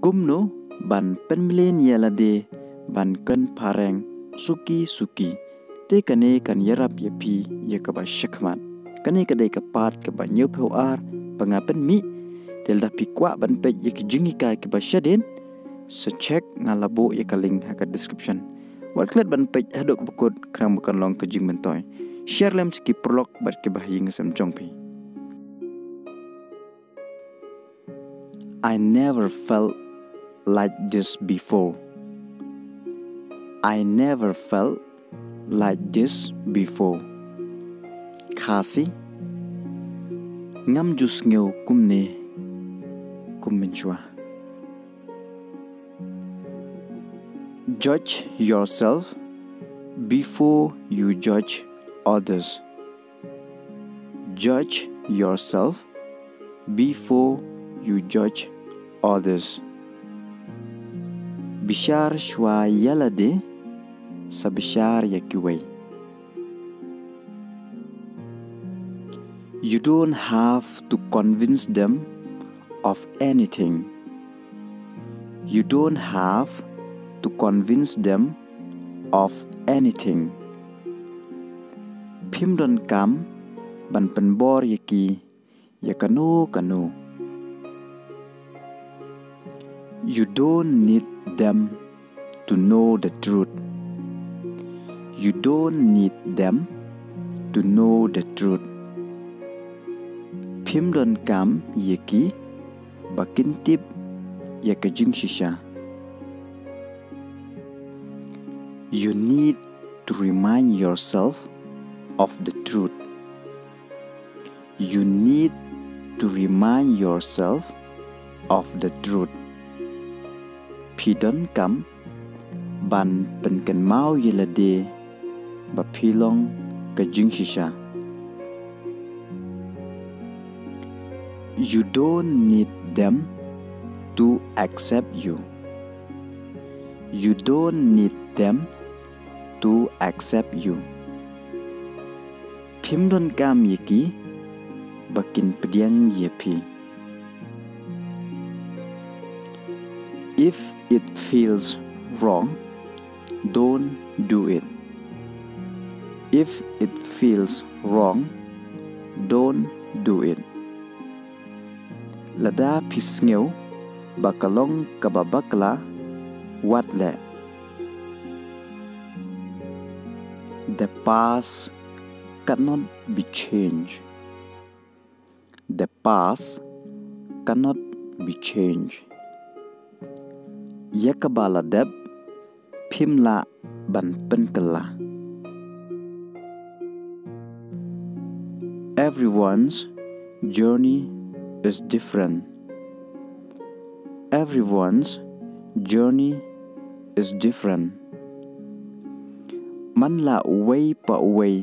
kumno ban penmilen yala de ban kan pareng suki suki. Te kane kan yarap ya pi ya ka ba shakmat kane ka dai ka pat ka ba nyup ho ar pangapen mi tel da pi kwa ban pe ya ki jingi ka ki ba shaden so check ngalabo ya ka link ha ka description. Wat klet ban pe hadok bukut kram bukan long ke jing mentoy. Share lem ski prolog bat ke bah ying sam chong pi. I never felt like this before. I never felt like this before. Khasi ngam jus ngeu kumne kuminchwa. Judge yourself before you judge others. Judge yourself before you judge others. Bishar shwa yalade sa bishar yakiway. You don't have to convince them of anything. You don't have to convince them of anything. Pimdon kam ban penbor yaki yakanu kanu. You don't need them to know the truth. You don't need them to know the truth. Phim đơn cảm ye ký và kín tiếp ye shisha. You need to remind yourself of the truth. You need to remind yourself of the truth. pidon kam ban penken mau yelade ba pilong ke jing shisha you don't need them to accept you. You don't need them to accept you. Phim don kam yiki bakin pediang yepi If it feels wrong, don't do it. If it feels wrong, don't do it. Lada pisngeu bakalong kababakla wat le. The past cannot be changed. The past cannot be changed. yakabaladeb pimla ban penkela. Everyone's journey is different. Everyone's journey is different. Man la way pa way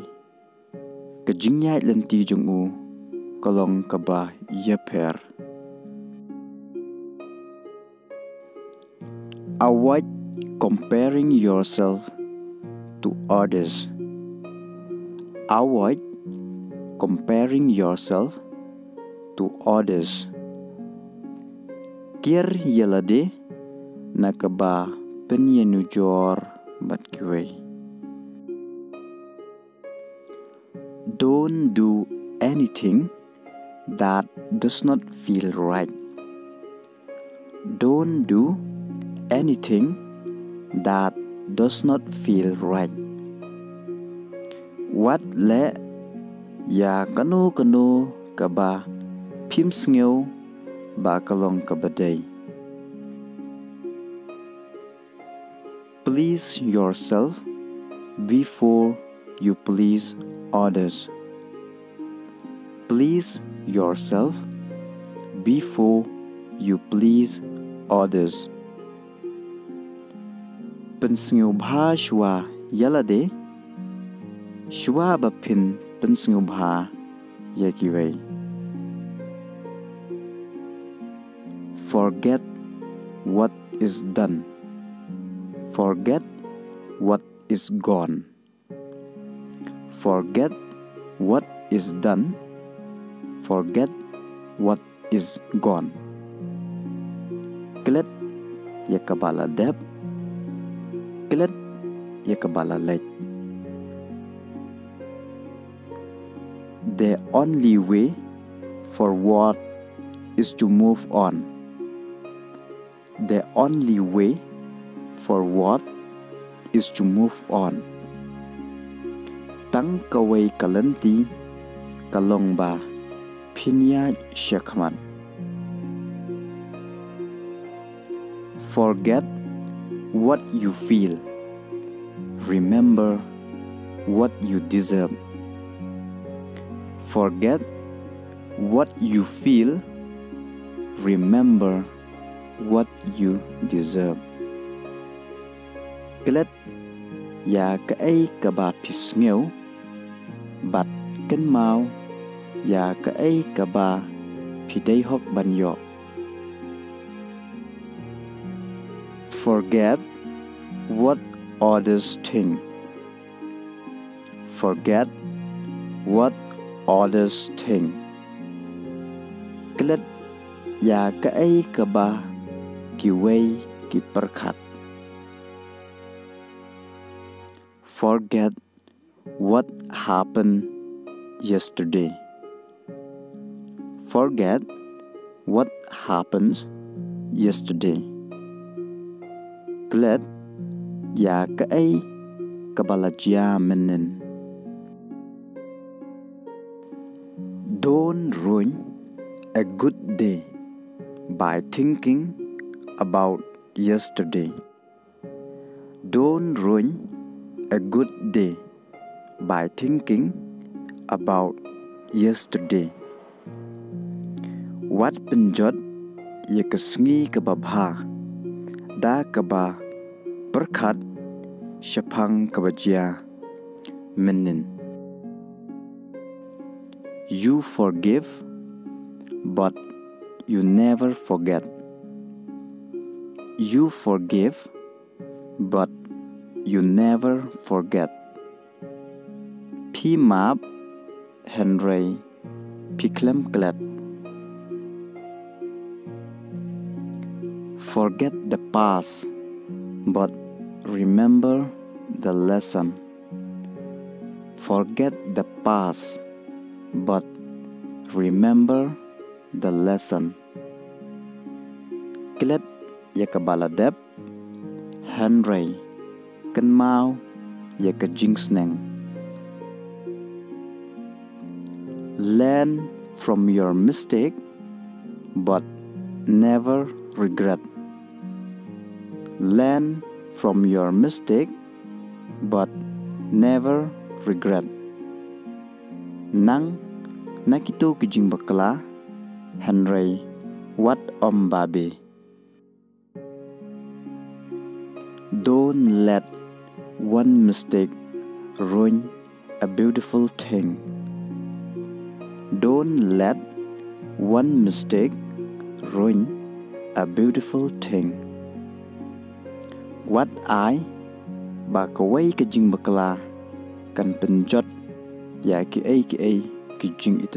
kejingyai lenti jungu kolong kaba yeper. Avoid comparing yourself to others. Avoid comparing yourself to others. Kir yelade nakaba penyenu jor bat kue. Don't do anything that does not feel right. Don't do anything that does not feel right. What le ya kanu kanu kaba ngeu ba kalong kabadai. Please yourself before you please others. Please yourself before you please others. Pensngeu bha shwa yalade shwa ba phin pensngeu bha yakiwei. Forget what is done. Forget what is gone. Forget what is done. Forget what is gone. Klet ya kabala deb klet ya kabala lech the only way forward is to move on. The only way forward is to move on. Tang kawai kalanti kalongba phinya shakman forget what you feel. Remember what you deserve. Forget what you feel. Remember what you deserve. Kelet ya cái ấy cả bà pismeu bạch ken mau, ya cái ấy cả bà pidei hok ban yok Forget what others think. Forget what others think. Klet ya ka ai ka ba ki wei. Forget what happened yesterday. Forget what happened yesterday. Glad ya ka ai ka balajia menen. Don't ruin a good day by thinking about yesterday. Don't ruin a good day by thinking about yesterday. Wat penjot ye kesngi kebabha da keba berkat syapang kebajia menin. You forgive, but you never forget. You forgive, but you never forget. P map Henry Picklem Glad. Forget the past, but remember the lesson. Forget the past, but remember the lesson. Klet yakabaladep Henry kenmau yakajingsneng. Learn from your mistake, but never regret. Learn from your mistake, but never regret. Nang nakito kijing bakla, Henry, what om babe. Don't let one mistake ruin a beautiful thing. Don't let one mistake ruin a beautiful thing. What I Bakawai kejing Kan penjot Ya ki ai ki ai Kejing